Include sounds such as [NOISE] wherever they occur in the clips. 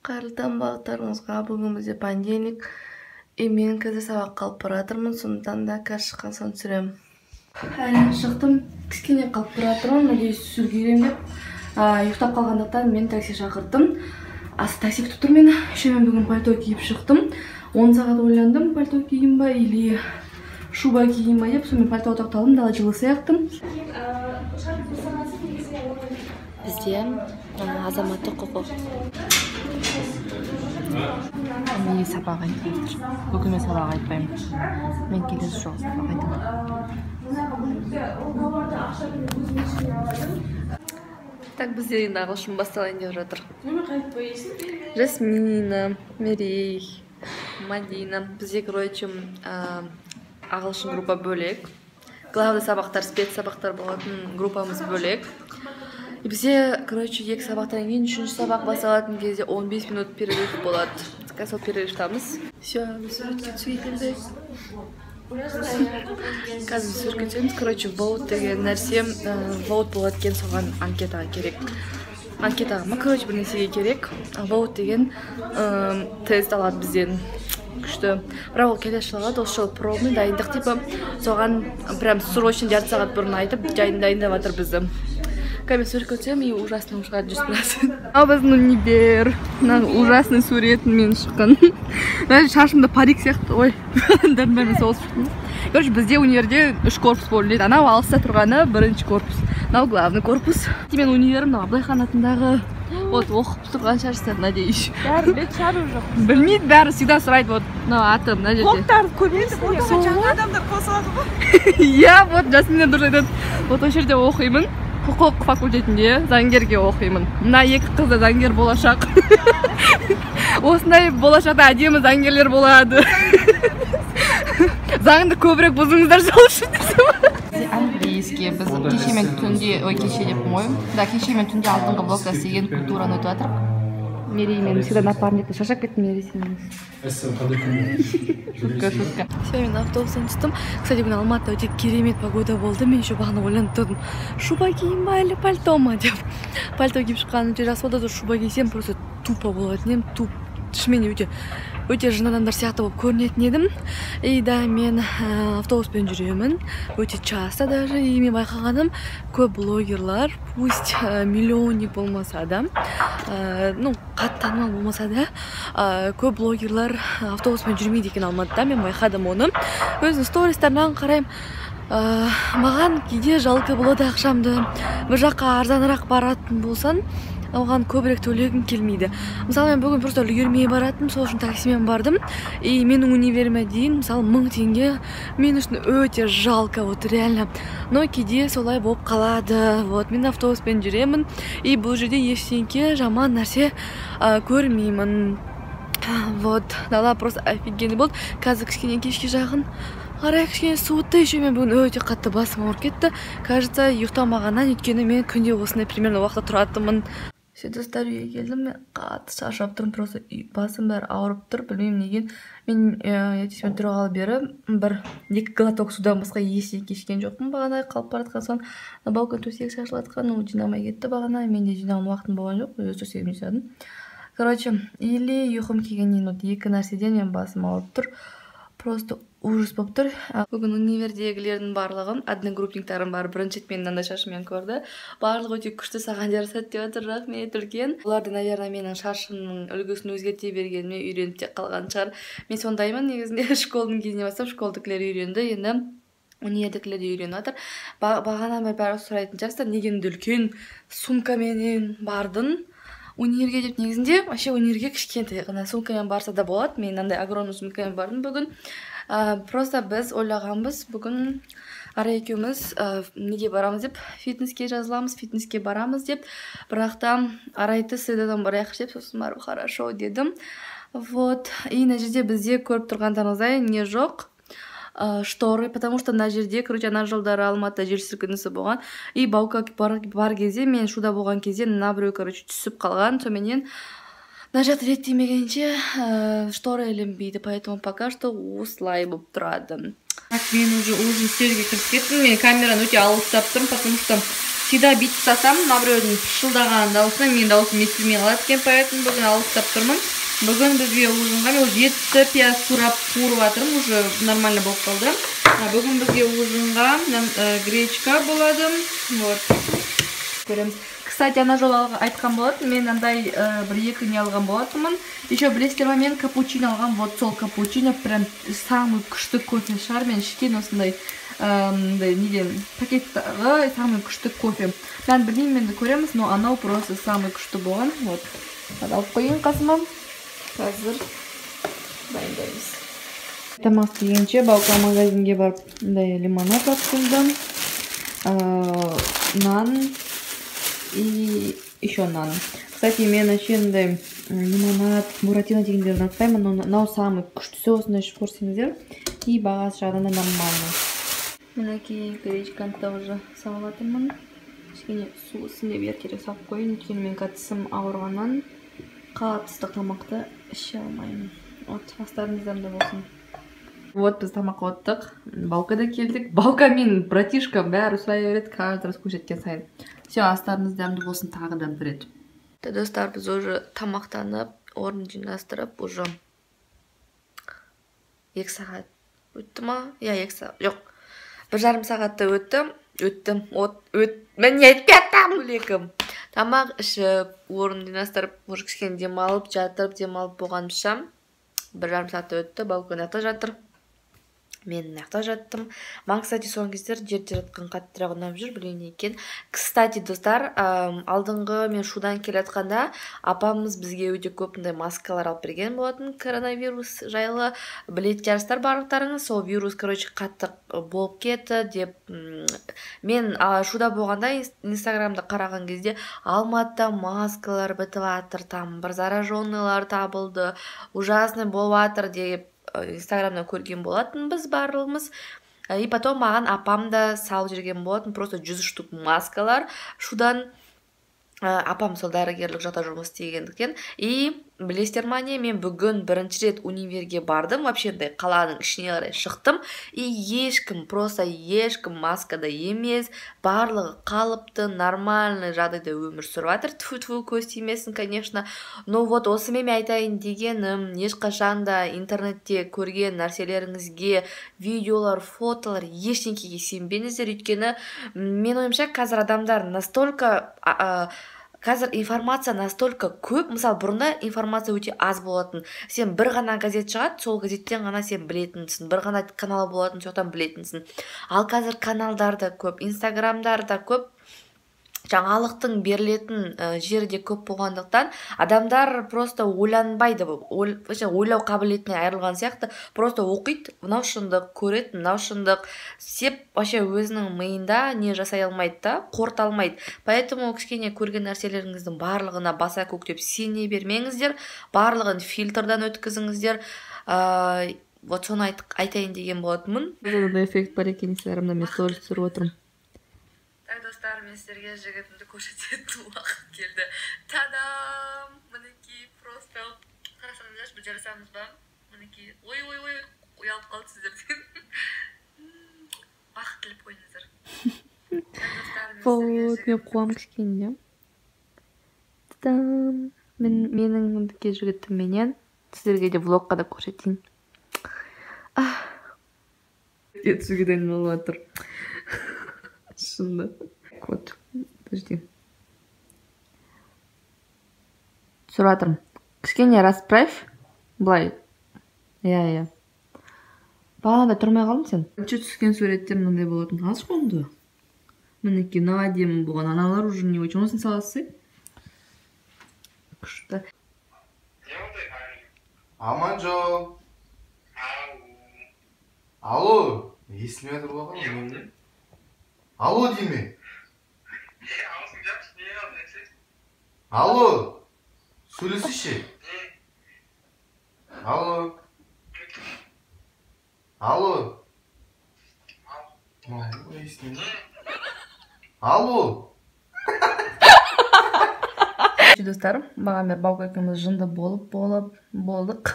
қайырлы таң барлықтарыңызға бүгін бізде понедельник и мен қазір сабаққа қалып бара жатырмын сондықтан да қазір шыққан соң түсіремін. Әлі шықтым. Кішкене қалып бара жатырмын надеюсь үлгеремін деп. Ұйықтап қалғандықтан мен такси шақырдым асы такси күтіп тұр мені. Еще мен бүгін пальто киіп шықтым. Он сағат ойландым пальто киейін ба или шуба киейін ба деп. Сонымен пальтоға тоқталдым дала жылы сияқты бізде азаматтық құқық. Мен сабақ айтып жатыр бүгін мен сабақ айтпаймын. Мен келесі жолы сабақ айтамын. Так бізде енді ағылшын басталайын деп жатыр. Жасмина мерей мадина. Бізде короче ағылшын группа бөлек. Главный сабақтар спец сабақтар болатын группамыз бөлек. Бізде короче екі сабақтан кейін үшінші сабақ басталатын кезде 15 минут перерыв болады. Қазір сол перерывтамыз все біз суретке түсуге қазір суретке түсеміз короче воут деген нәрсе воут болады екен соған анкетаға керек. Анкетаға ма? Короче бір нәрсеге керек. Воут деген тест алады бізден. Күшті. Бірақ ол келесі жылы алады. Осы жылы пробный дайындық типа соған прям срочно жарты сағат бұрын айтып дайындап жатыр бізді. Суретке түсемін и [LAUGHS] ужасный шығады жүз процент мынау біздің универ мына ужасный суретін мен шыққан даже [LAUGHS] шашымда парик сияқты ой бәрін бәрін солып шықтым короче бізде универде үш корпус бөлінеді анау алыста тұрғаны бірінші корпус. Мынау главный корпус. Мен универім мынау абылайхан атындағы вот оқып тұрған шығарсыздар надеюсь. Бәрі біледі шығар уже. [LAUGHS] Білмейді бәрі всегда сұрайды вот мынау аты мына жерде топтарды көрмейсің ғой жаңа адамдар қосылады ғой иә вот. жасмина дұрыс айтады вот осы жерде оқимын құқық факультетінде заңгерге оқимын мына екі қыз да заңгер болашақ осындай болашақта әдемі заңгерлер болады заңды көбірек бұзыңыздар сол үшін английский біз кеше мен түнде ой кеше деппін ғой да кеше мен түнде алдыңғы блокта істеген культураны өтіп жатырмық мерей мен всегда напарникпін шаршап кеттім мерей сен шутка шутка все мен автобустан түстім кстати бүгін алматыда өте керемет погода болды мен еще бағана ойланып тұрдым шуба киейін ба әлде пальто ма деп пальто киіп шыққаным өте жақсы болды шуба кисем просто тупо болатын едім туп шынымен өте өте жын адамдар сияқты болып көрінетін едім. И да мен автобуспен жүремін. Өте часто даже и мен байқағаным көп блогерлар пусть миллионник болмаса да ну қатты танымал болмаса да көп блогерлар автобуспен жүрмейді екен алматыда. Мен байқадым оны. Өзінің стористарынан қараймын. Маған кейде жалко болады ақшамды. Бір жаққа арзанырақ баратын болсаң оған көбірек төлегім келмейді. Мысалы мен бүгін просто үлгермей баратынмын сол үшін таксимен бардым. И менің универіме дейін мысалы мың теңге мен үшін өте жалко вот реально. Но кейде солай болып қалады. Вот мен автобуспен жүремін и бұл жерде ештеңке жаман нәрсе ә, көрмеймін. Вот дала просто офигенный болды. Қазір кішкене кешке жақын. Қарай кішкене суытты еще мен бүгін өте қатты басым ауырып кетті. Кажется ұйықтамағаннан өйткені мен күнде осындай примерно уақытта тұратынмын. Достар үйге келдім мен қатты шаршап тұрмын просто басым бәрі ауырып тұр білмеймін неге. Мен ертесімен тұрғалы бері бір екі глоток судан басқа ештеңе ішкен жоқпын бағана қалып бара жатқан соң балкон төсегі шашылып жатқан ол жинамай кетті бағана менде жинаған уақытым болған жоқ өз төсегімде жинадым короче или ұйқым келгеннен вот екі нәрседен мен басым ауырып тұр. Просто ужас болып тұр. Бүгін универдегілердің барлығын одногруппниктарым бар. Бірінші рет мені мынандай шашыммен көрді. Барлығы өте күшті саған жарасады деп жатыр рахмет үлкен. Олар да наверное менің шашымның үлгісін өзгерте бергеніме үйреніп те қалған шығар. Мен сондаймын негізінде. [LAUGHS] Школдың кезінен бастап школдікілер үйренді. Енді универдікілер де үйреніп жатыр. Бағанан бері бәрі сұрайтын шығарсыздар. Неге мынандай үлкен сумкаменен бардың? Универге деп негізінде вообще универге кішкентай ғана сумкамен барса да болады. Мен мынандай огромный сумкамен бардым бүгін. Просто біз ойлағанбыз. Бүгін ара екеуміз ә, неге барамыз деп фитнеске жазыламыз фитнеске барамыз деп. Бірақ та арайды средадан барайықшы деп сосын барып хорошо дедім. Вот. И мына жерде бізде көріп тұрғандарыңыздай не жоқ? Ә, шторы потому что мына жерде короче ана жылдары алматыда жер сілкінісі болған. И баука бар, бар кезде мен шуда болған кезде мына біреу короче түсіп қалған. Соменен мына реттемегенше ә, штора ілінбейді поэтому пока что осылай болып тұрады так мен уже ужин істеуге кірісіп кеттім мен камераны өте алыс ұстап тұрмын потому что всегда бүйтіп ұстасам мына біреудің пышылдаған дауысына менің дауысым естілмей қалады екен поэтому бүгін алыстап тұрмын бүгін бізге ужинға мен уже етті пияз турап қуырып жатырмын уже нормально болып қалды. Бүгін бізге ужинға ә, гречка болады. Вот. Көреміз кстати ана жолы айтқан болатын мен андай ә, бір екі не алған болатынмын. Еще білесіздер ма мен капучино алған вот сол капучино прям самый күшті кофе шығар. Мен ішкен осындай мындай неден пакеттағы самый күшті кофе. Мен білмеймін енді көреміз но анау просто самый күшті болған. Вот. Алып қояйын қасыма. Қазір дайындаймыз. Тамақ дегенше баука магазинге барып мындай лимонад алып келдім нан и еще нан кстати мен әшейін лимонад буратино дегендерді ұнатпаймын но мынау самый күштісі осындай ішіп көрсеңіздер и бағасы жағынан да нормально мінекей гречканы да уже салып жатырмын кішкене су ісін деп ертерек салып қояйын өйткені мен қазір тісім ауырғаннан қатты тамақты іше алмаймын вот астарыңыздарында болсын вот біз тамақ оттық балка да келдік балка мен братишкам бәрі сұрай береді каждый раз көрсеткен сайын все астарыңыз дәмді болсын тағы да бір рет. Достар біз уже тамақтанып орын жинастырып уже екі сағат. Өтті ма? Иә екі сағат. Жоқ. Бір жарым сағатта өтті өттім. От өт мен не айтып жатырмын тамақ ішіп орын жинастырып уже кішкене демалып жатып демалып болғанымша бір жарым сағат өтті балкон жатыр. Мен мына жақта жаттым. Маған кстати соңғы кездері жерде жатқан қаттырақ ұнап жүр білмеймін екенін кстати достар алдыңғы мен шудан келе жатқанда апамыз бізге өте көп мындай маскалар алып берген болатын коронавирус жайлы білетін шығарсыздар барлықтарыңыз. Сол вирус короче қатты болып кетті деп мен шуда болғанда инстаграмда қараған кезде алматыда маскалар бітіп жатыр там бір зараженныйлар табылды ужасный болып жатыр деп инстаграмнан көрген болатынбыз барлығымыз. И потом маған апам да салып жіберген болатын просто жүз штук маскалар. Шудан апам сол дәрігерлік жақта жұмыс істегендіктен. И білесіздер ма не мен бүгін бірінші рет универге бардым. Вообще андай қаланың ішіне қарай шықтым. И ешкім просто ешкім маскада емес барлығы қалыпты нормальный жағдайда өмір сүріп жатыр. Тфу тфу көз тимесін конечно. Но вот осымен мен айтайын дегенім ешқашан да интернетте көрген нәрселеріңізге видеолар фотолар ештеңкеге сенбеңіздер. Өйткені мен ойымша қазір адамдар настолько қазір информация настолько көп мысалы бұрында информация өте аз болатын. Сен бір ғана газет шығады сол газеттен ғана сен білетінсің. Бір ғана канал болатын жақтан білетінсің. Ал қазір каналдар да көп инстаграмдар да көп. Жаңалықтың берілетін жері де көп болғандықтан адамдар просто ойланбайды ойлау қабілетінен айырылған сияқты. Просто оқиды мынау шындық көреді мынау шындық. Сеп вообще өзінің миында не жасай алмайды да қорыта алмайды. Поэтому кішкене көрген нәрселеріңіздің барлығына баса көктеп сене бермеңіздер. Барлығын фильтрдан өткізіңіздер. Ыыы вот соны айтайын деген болатынмын. Эффект бар екен инстаграмда мен сторис түсіріп отырмын. Достар мен сіздерге жігітімді көрсететін уақыт келді. Тадам! Мінекей просто қарасаңыздаршы біз жарасамыз ба? Мінекей ой ой ой ұялып қалды сіздерден бақыт [LAUGHS] тілеп қойыңыздар. Вот мен қуамын кішкене тадам! Мен менің мінекей жігітімменен сіздерге де влогқа да көрсетейін. Түсуге дайын болып жатыр шынында вот подожди. Түсіріп жатырмын кішкене расправь былай иә иә бағанада тұрмай қалдың сен бірінші түскен суреттер мынандай болатын аз қолды мінекей мынау әдемі болған аналар уже не очень. Осыны саласыз күшті аманжо. Алло. Естілмей жатыр ғой алло деймін Алло. Söylesişi. Алло. Алло. Алло. достарым бері баука екеуміз жынды болып болып болдық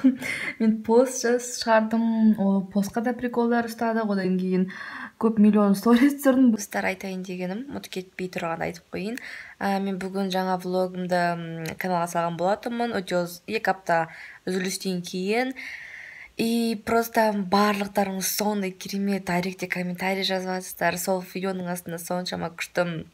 мен пост шығардым ол постқа да приколдар ұстадық одан кейін көп миллион сторис түсірдім достар айтайын дегенім ұмытып кетпей тұрғанда айтып қояйын ә, мен бүгін жаңа влогымды каналға салған болатынмын. Өте екі апта үзілістен кейін. И просто барлықтарыңыз сондай керемет дайректте комментарий жазып жатсыздар сол видеоның астында соншама күшті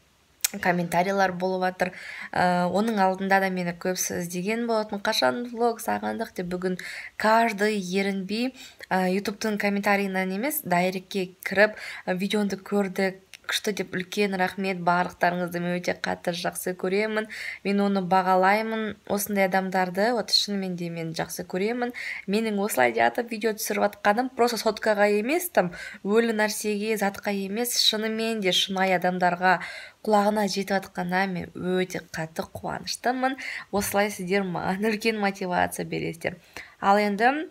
комментарийлар болып жатыр ә, оның алдында да мені көбісі іздеген болатын. Қашан влог сағындық деп бүгін каждый ерінбей ә, ютубтың комментарийынан емес дайректке кіріп ә, видеоңды көрдік. Күшті деп үлкен рахмет барлықтарыңызды мен өте қатты жақсы көремін. Мен оны бағалаймын осындай адамдарды вот шынымен де мен жақсы көремін. Менің осылай жатып видео түсіріп жатқаным просто соткаға емес там өлі нәрсеге затқа емес шынымен де шынайы адамдарға құлағына жетіп жатқанына мен өте қатты қуаныштымын. Осылай сіздер маған үлкен мотивация бересіздер. Ал енді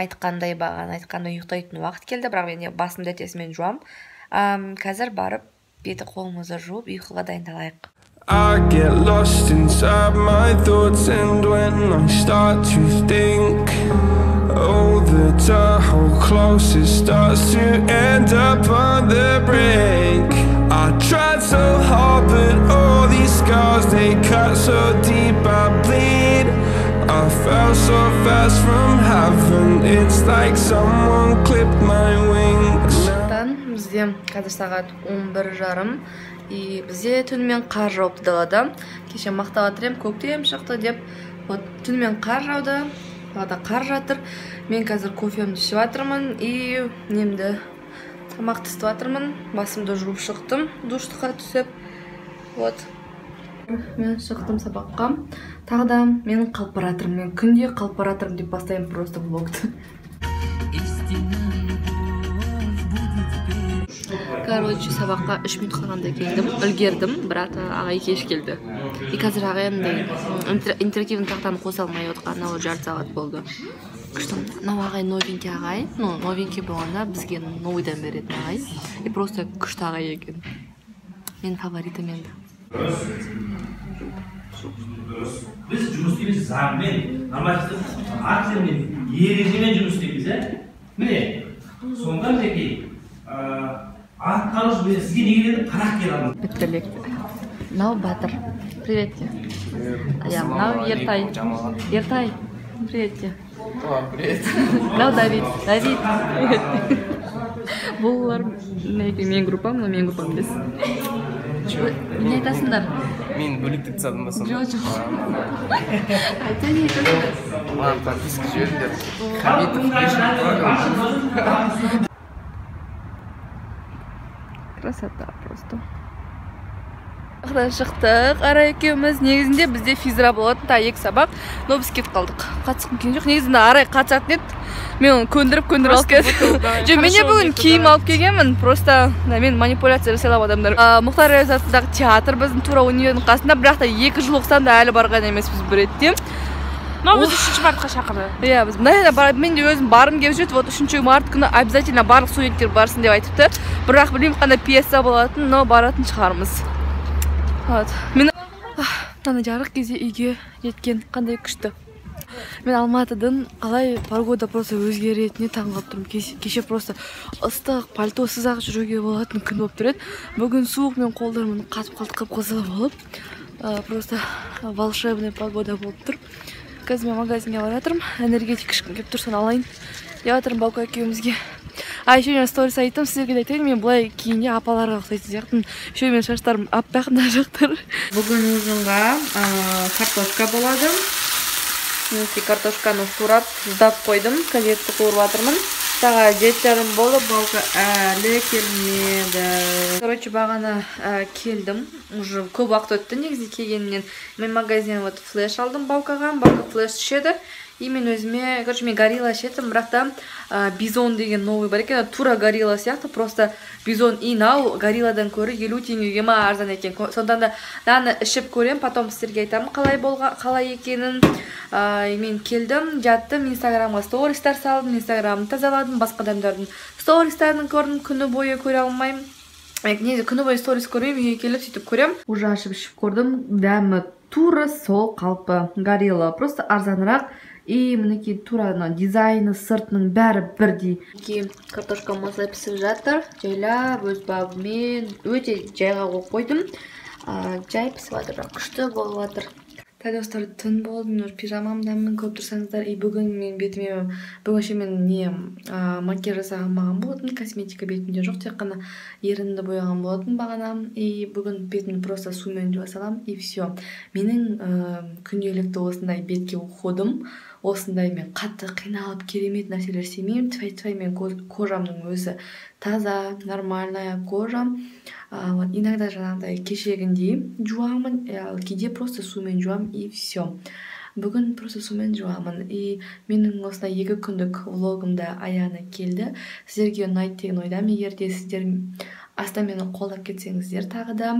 айтқандай бағана айтқандай ұйықтайтын уақыт келді бірақ мен басымды ертесімен жуамын Ам, қазір барып беті қолымызды жуып ұйқыға дайындалайық I get lost inside my thoughts, and when I start to think, oh, the Tahoe closest starts to end up on the brink. I tried so hard, but all these scars they cut so deep, I bleed. I fell so fast from heaven, it's like someone clipped my wings. Қазір сағат 11 жарым. И бізде түнімен қар жауыпты далада. Кеше мақтап жатыр едім көктем шықты деп вот түнімен қар жауды далада қар жатыр. Мен қазір кофемді ішіп жатырмын и немді тамақты істеп жатырмын басымды жуып шықтым душтыққа түсіп. Вот. Мен шықтым сабаққа. Тағы да мен қалып мен күнде қалып деп бастаймын просто влогты короче сабаққа үш минут қалғанда келдім үлгердім бірақ ағай кеш келді. И қазір ағай андай интерактивный тақтаны қоса алмай отқанына уже жарты сағат болды. Күшті мынау ағай новенький ағай ну новенький болғанда бізге новыйдан беретін ағай и просто күшті ағай екен менің фаворитім енді. Біз жұмыс істейміз заңмен нормативтік актілермен ережемен жұмыс істейміз иә міне сонда мінекей атқарушы мен сізге не керек қанат келе аламын бітті лекция мынау батыр. Привет те. Иә мынау ертай. ертай привет те. Мынау давид. Давид. Бұлар мінекей менің группам мынау менің группам емес не айтасыңдар? Мен бөлектік тастадым ба сонда? Жоқ жоқ. Айтса не айтасыңдар маған подписка жіберіңдер. Красота просто. Сабақтан шықтық ара екеуміз негізінде бізде физра болатын тағы екі сабақ но біз кетіп қалдық. Қатысқым келген жоқ. Негізінде арай қатысатын еді. Мен оны көндіріп көндіріп алып келдім жоқ мен де бүгін киім алып келгенмін. Просто да, мен манипуляция жасай аламын адамдар. Ә, мұхтар әуезов атындағы театр біздің тура универдің қасында. Бірақ та екі жыл оқысам да әлі барған емеспіз бір рет те мынау бізді үшінші мартқа шақырды иә біз мына мен де өзім барғым келіп жүрді вот үшінші март күні обязательно барлық студенттер барсын деп айтыпты. Бірақ білмеймін қандай пьеса болатынын но баратын шығармыз. Вот. Мен Ах, мына жарық кезде үйге жеткен қандай күшті. Мен алматыдың қалай погода просто өзгеретініне таң қалып тұрмын кеше, кеше просто ыстық пальтосыз ақ жүруге болатын күн болып тұр еді. Бүгін суық мен қолдарым қатып қалды қып қызыл болып Ә, просто волшебный погода болып тұр. Қазір мен магазинге бара жатырмын. Энергетик ішкім келіп тұр соны алайын. Деп жатырмын баука екеумізге а еще мен сторис айттым сіздерге де айтайын. Мен былай киінге апаларға ұқсайтын сияқтымын. Еще менің шаштарым аппақ мына жақтар. Бүгін ужинға картошка болады. Мінекей картошканы турап тұздап қойдым газетті қуырып жатырмын. Сағат жеті жарым болды баука әлі келмеді. Короче бағана ә, келдім. Уже көп уақыт өтті негізі келгенімнен мен магазиннен вот флеш алдым баукаға баука флеш ішеді. И мен өзіме короче мен горилла ішетінмін бірақ та ә, бизон деген новый бар екен тура горилла сияқты просто бизон и мынау горилладан гөрі елу теңгеге ма арзан екен. Сондықтан да мынаны ішіп көремін потом сіздерге айтамын қалай болған қалай екенін. Ә, мен келдім жаттым инстаграмға стористар салдым инстаграмды тазаладым басқа адамдардың стористарын көрдім күні бойы көре алмаймын. Негізі күні бойы сторис көрмеймін үйге келіп сөйтіп көремін уже ашып ішіп көрдім дәмі тура сол қалпы горилла просто арзанырақ. И мінекей тура мына дизайны сыртының бәрі бірдей мінекей картошкам осылай пісіп жатыр жайлап өз бабымен өте жайға қойып қойдым а, жай пісіп жатыр бірақ күшті болып жатыр та достар түн болды мен уже пижамамдамын көріп тұрсаңыздар и бүгін мен бетіме бүгін ше мен не а, макияж жасамаған болатын косметика бетімде жоқ тек қана ерінімді бояған болатын бағана и бүгін бетімді просто сумен жуа саламын и все менің ә, күнделікті осындай бетке уходым осындай мен қатты қиналып керемет нәрселер істемеймін. Тфәй тфәй мен кожамның өзі таза нормальная кожа. Вот иногда жаңағыдай кешегіндей жуамын ал кейде просто сумен жуамын и все бүгін просто сумен жуамын. И менің осындай екі күндік влогым да аяғына келді. Сіздерге ұнайды деген ойдамын егер де сіздер астан мені қолдап кетсеңіздер тағы да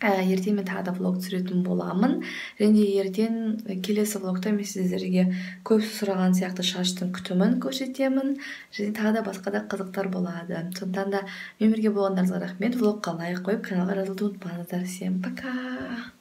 ә, ертең мен тағы да влог түсіретін боламын. Және ертең келесі влогта мен сіздерге көп сұраған сияқты шаштың күтімін көрсетемін. Және тағы да басқа да қызықтар болады. Сондықтан да менімен бірге болғандарыңызға рахмет. Влогқа лайк қойып каналға жазылуды ұмытпаңыздар. Всем пока!